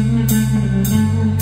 うん。